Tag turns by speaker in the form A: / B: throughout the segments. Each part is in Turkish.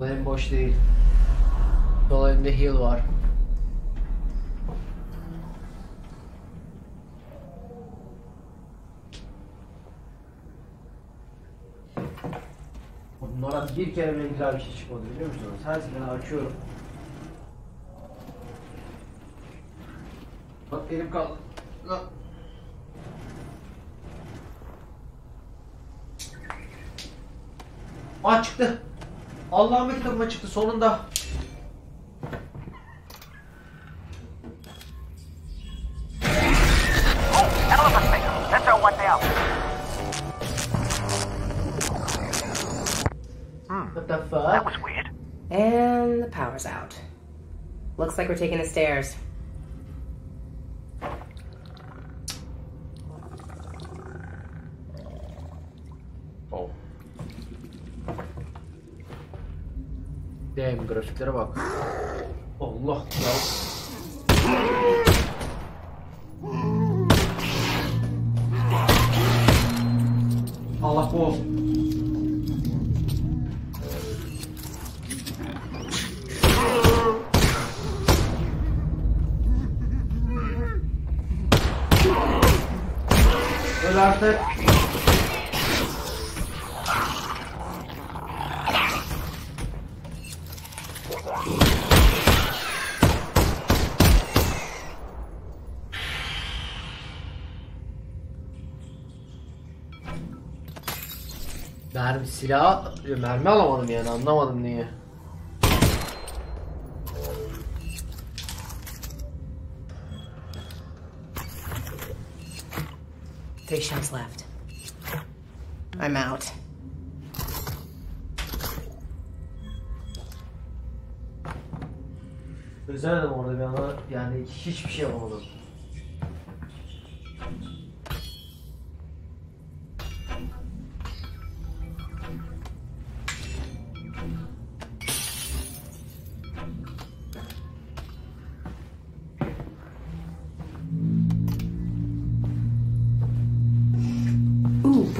A: Benim boş değil. Sol elimde heal var. Bunlara bir kere bile güzel bir şey çıkmadı biliyor musunuz? Her seferinde açıyorum. Bak elim kaldı. Lan. Aa çıktı. Allah'ın kitabıma çıktı sonunda. What the fuck?
B: was weird.
C: And the power's out. Looks like we're taking the stairs.
A: Grafiklere bak. Allah ya. Mermi silah mermi alamadım yani anlamadım niye.
C: Three shells left. I'm out.
A: Özeldim orada bir anda yani hiçbir şey yapamadım.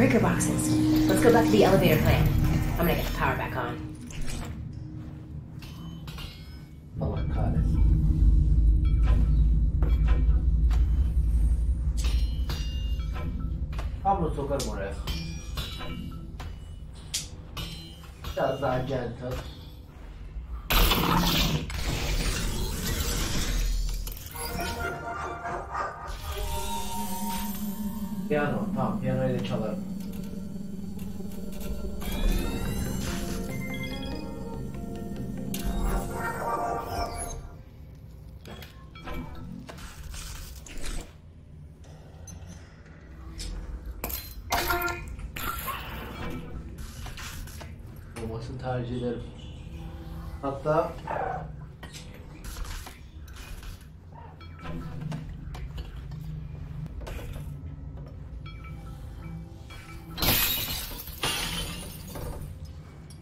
C: Breaker boxes. Let's go back to the elevator plan. I'm gonna get the power
A: tercih ederim. Hatta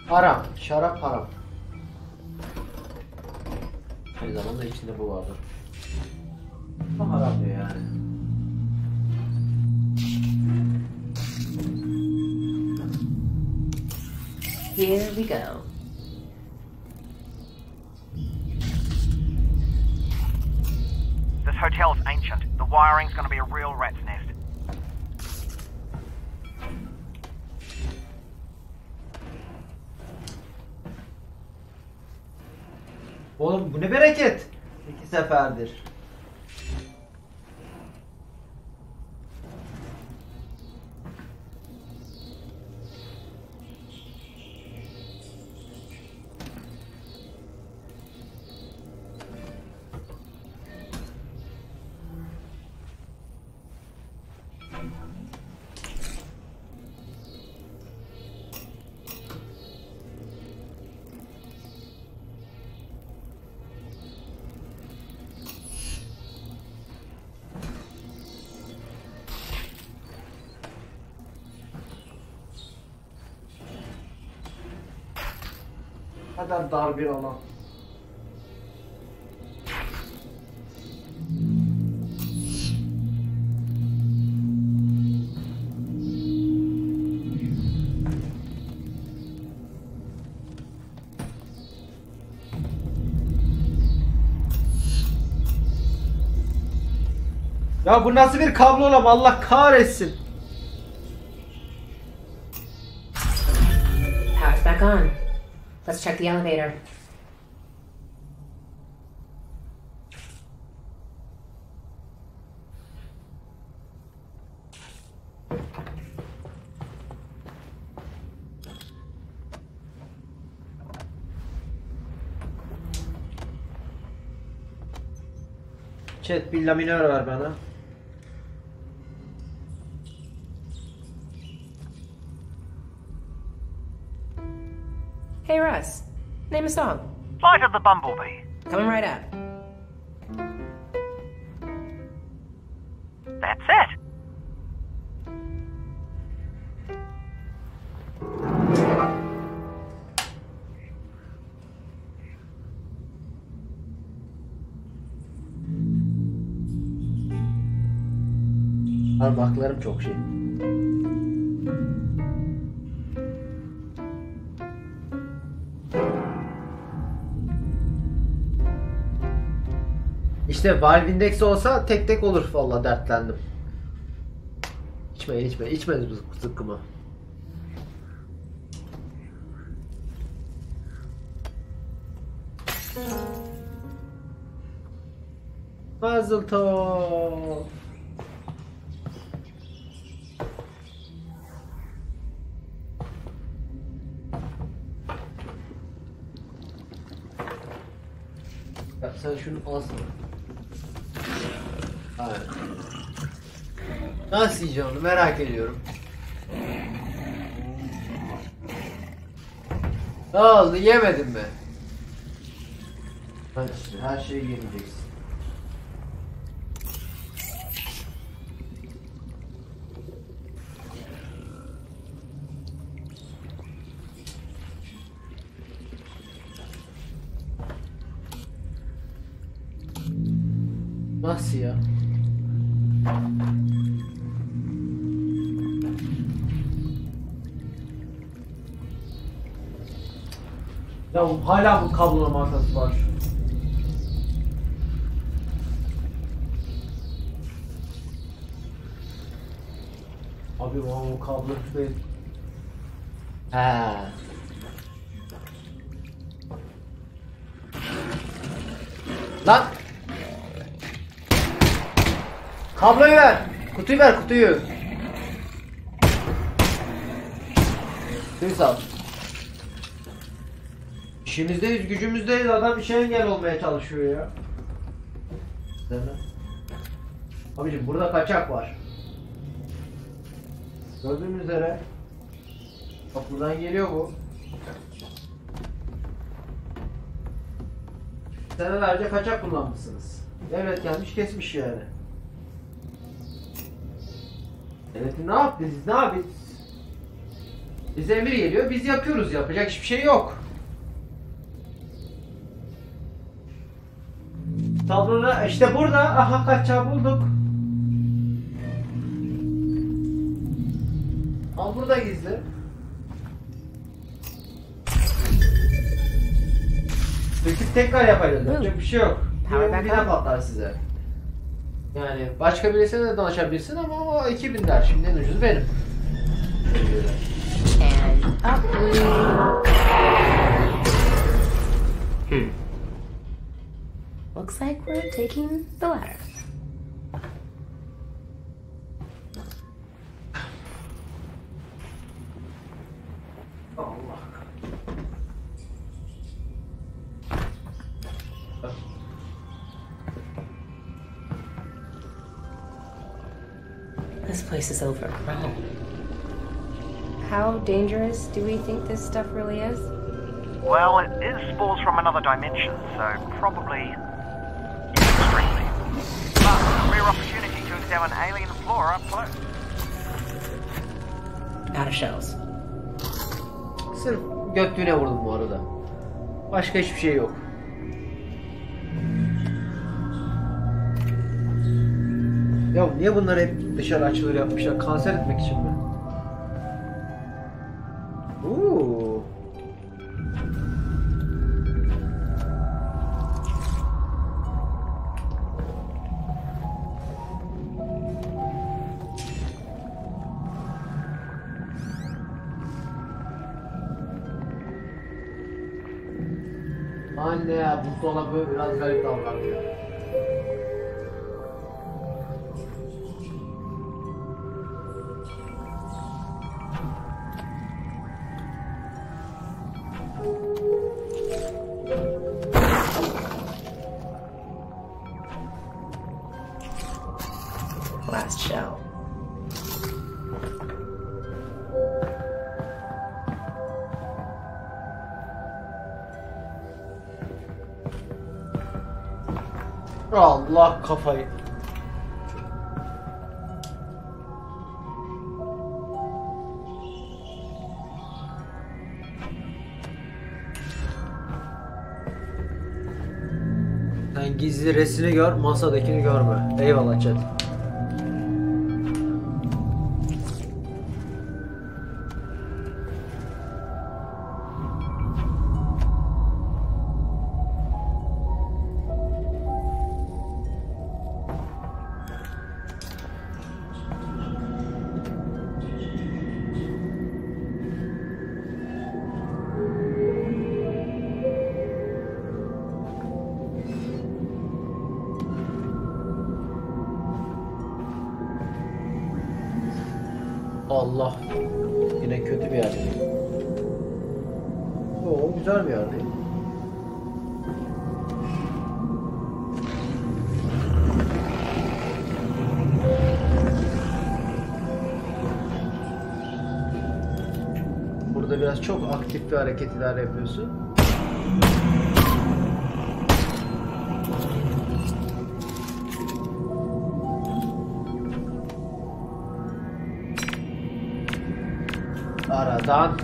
A: haram, şarap haram. Aynı zamanda içinde bu vardır.
C: Here we go.
B: This hotel's ancient. The wiring's gonna be a real rat's nest.
A: Oğlum bu ne bereket? İki seferdir. kadar dar bir alan. Ya bu nasıl bir kablo lan Allah kahretsin.
C: Power's back on. Let's check the elevator.
A: Chat bir laminör ver bana.
C: Hey, Russ. Name a song.
B: Flight of the Bumblebee.
C: Coming right up.
B: That's it.
A: Parmaklarım çok şey. İşte valve index olsa tek tek olur valla dertlendim. İçme içme içme bu zıkkımı. Mazel tov. Ya sen şunu alsana. Nasıl yiyeceğim onu merak ediyorum. Ne oldu yemedin mi? İşte her şeyi yemeyeceksin. Ya hala bu kablonun markası var. Abi o kablo şuraya... He. Lan! Kabloyu ver. Kutuyu ver kutuyu. Kutuyu sal. İşimizdeyiz, gücümüzdeyiz. Adam işe engel olmaya çalışıyor ya. Değil mi? Abicim burada kaçak var. Gördüğünüz üzere. Bak buradan geliyor bu. Senelerce kaçak kullanmışsınız. Devlet gelmiş kesmiş yani. Devletin ne yap? Biz ne yapıyoruz? Bize emir geliyor, biz yapıyoruz. Yapacak hiçbir şey yok. Tablona işte burada aha kaçağı bulduk. Al burada gizli. Döküp tekrar yapacağız. Yapacak bir şey yok.
C: Power
A: Bir patlar size. Yani başka birisine de danışabilirsin ama o 2000 der. Şimdi en ucuz benim.
C: And up.
A: Hmm.
C: Looks like we're taking the ladder.
A: Allah.
C: This place is overgrown. How dangerous do we think this stuff really is?
B: Well, it is spores from another dimension, so probably to examine alien flora up close.
C: Out of shells.
A: Sırf götlüğüne vurdum bu arada. Başka hiçbir şey yok. Ya niye bunlar hep dışarı açılır yapmışlar? Kanser etmek için mi? Dolabı biraz garip davranıyor. Allah kafayı. Sen gizli resini gör, masadakini görme. Eyvallah chat. Biraz çok aktif bir hareketler yapıyorsun. Aradan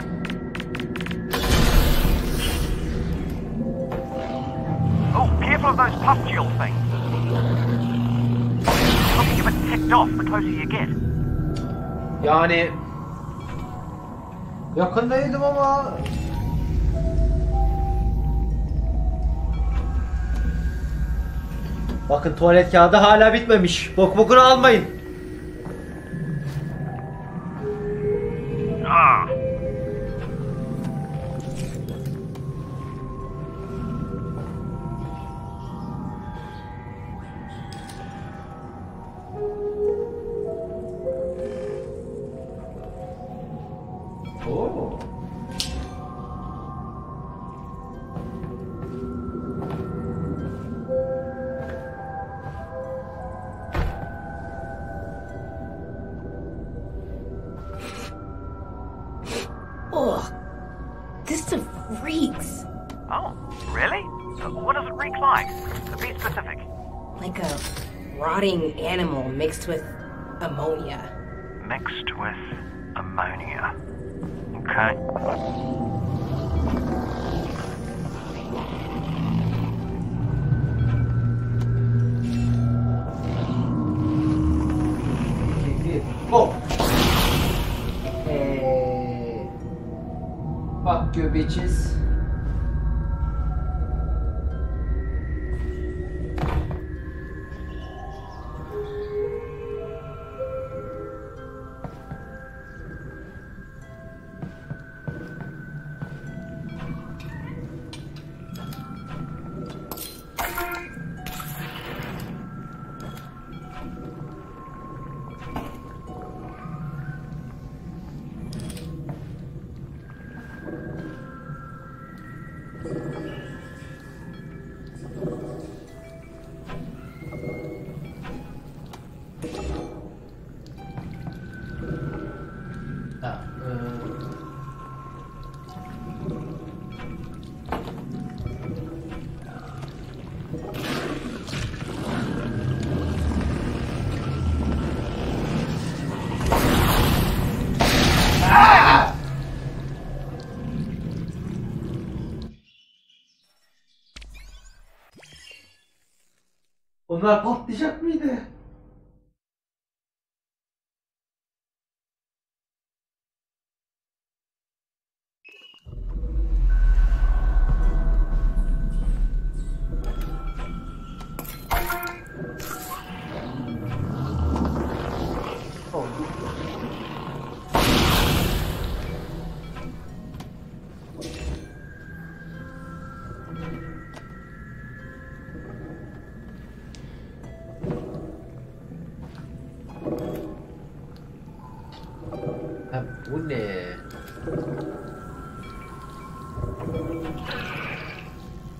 B: Oh, of those pustule things. Looking a bit ticked off the closer you get.
A: yani yakındaydım ama Bakın tuvalet kağıdı hala bitmemiş. Bok bokunu almayın.
C: Animal mixed with ammonia.
B: Mixed with ammonia. Okay.
A: Bir, go. Hey. Fuck you bitches. Onlar patlayacak mıydı?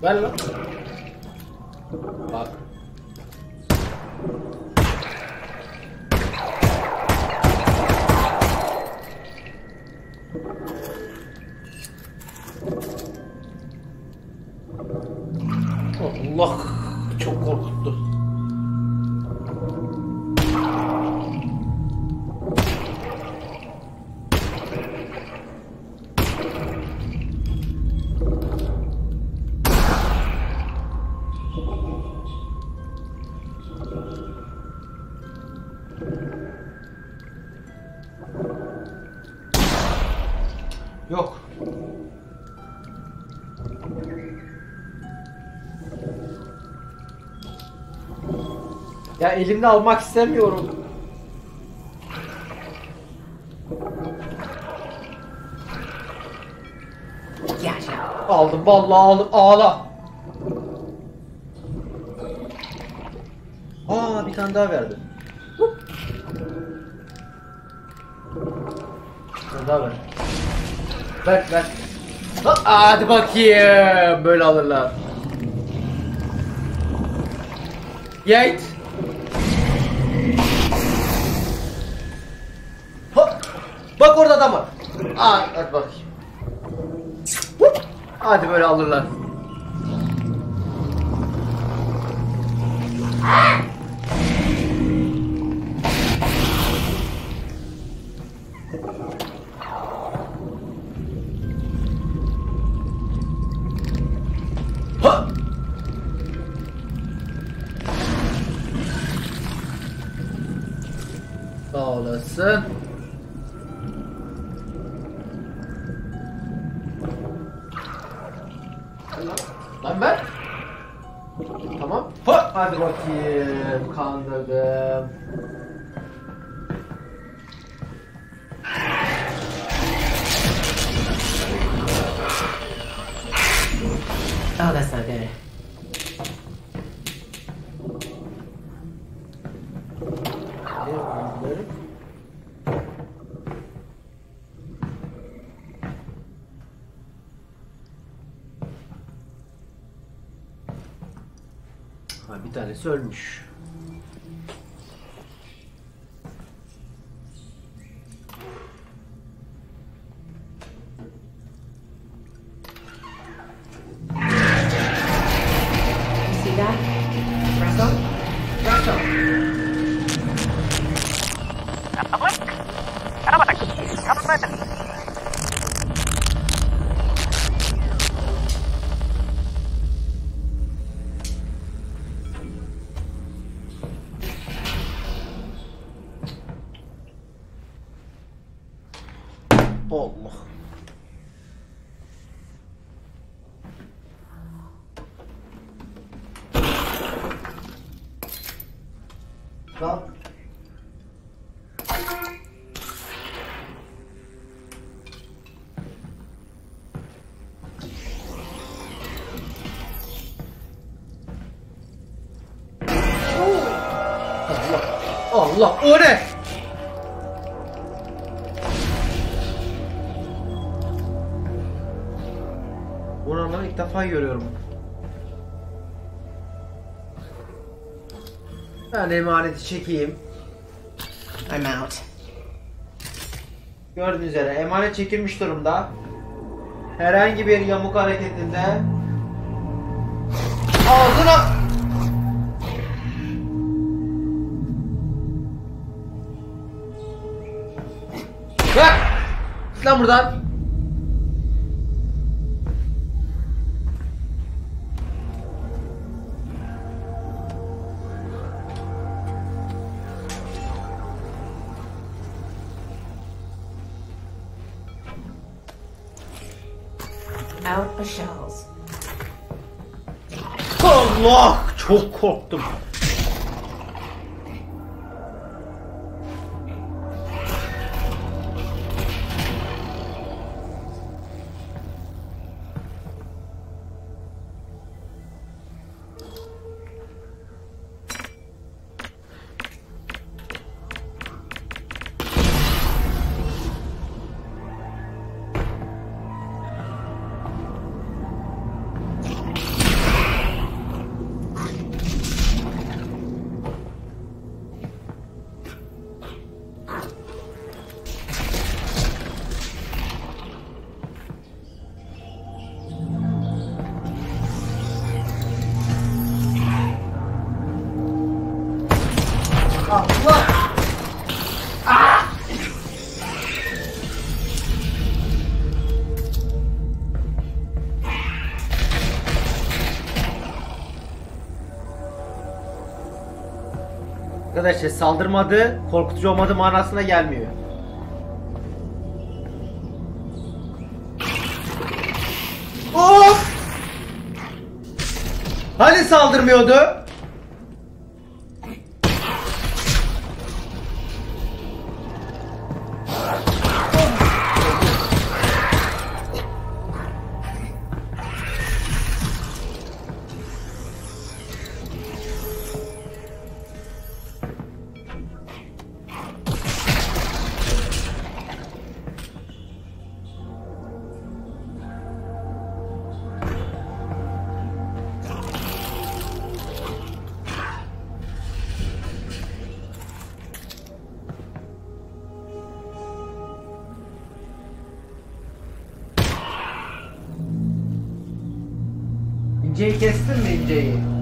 D: Ver
A: Ya elimde almak istemiyorum. Aldım vallahi aldım ağla. Aa bir tane daha verdi. Bir daha ver. Ver ver. Ha, Hadi bakayım. Böyle alırlar. Yeet. Aa, bakayım. Hop. Hadi böyle alırlar. Tanesi ölmüş. Allah. Lan. Allah. Allah görüyorum. Ben emaneti çekeyim.
C: I'm out.
A: Gördüğünüz üzere emanet çekilmiş durumda. Herhangi bir yamuk hareketinde ağzına! Git lan buradan. Çok korktum. Allah! Arkadaşlar şey, saldırmadı, korkutucu olmadı manasına gelmiyor. Oh! Hani saldırmıyordu? İnceyi kestin mi inceyi?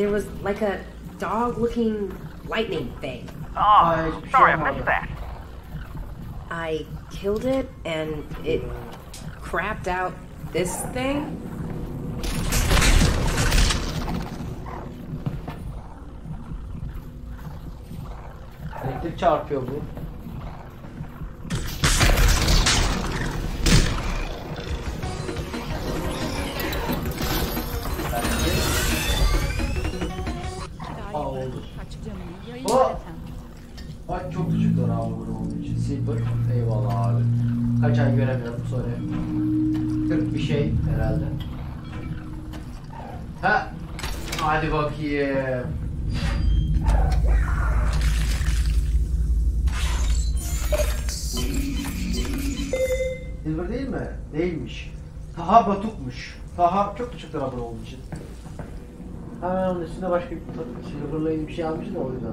C: There was like a dog looking lightning thing.
B: Oh,
A: Ay, hiçbir şey
B: sorry, I
A: olmadı.
B: missed that.
C: I killed it and it crapped out this thing.
A: Elektrik çarpıyor bu. Kaç ay göremiyorum sonra. 40 bir şey herhalde. Ha. Hadi bakayım. Silver değil mi? Değilmiş. Taha Batuk'muş. Taha çok teşekkür abone olduğu için. Ha onun üstünde başka bir Silver'la ilgili bir şey almıştım da o yüzden.